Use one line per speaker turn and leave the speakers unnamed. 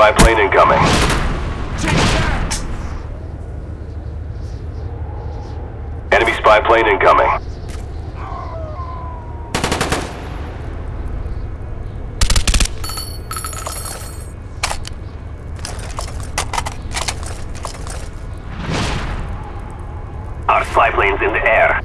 spy plane incoming. Enemy spy plane incoming. Our spy plane's in the air.